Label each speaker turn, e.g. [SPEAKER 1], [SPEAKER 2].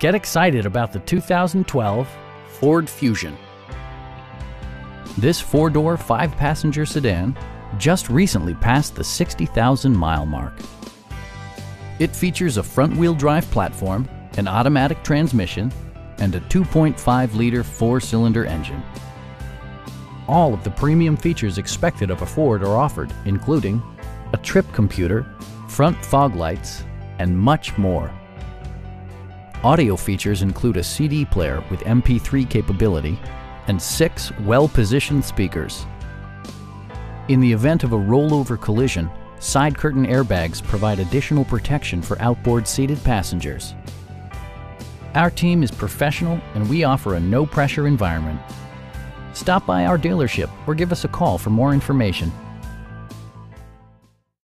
[SPEAKER 1] Get excited about the 2012 Ford Fusion. This four-door, five-passenger sedan just recently passed the 60,000 mile mark. It features a front-wheel drive platform, an automatic transmission, and a 2.5-liter four-cylinder engine. All of the premium features expected of a Ford are offered, including a trip computer, front fog lights, and much more. Audio features include a CD player with MP3 capability and six well-positioned speakers. In the event of a rollover collision, side curtain airbags provide additional protection for outboard seated passengers. Our team is professional and we offer a no-pressure environment. Stop by our dealership or give us a call for more information.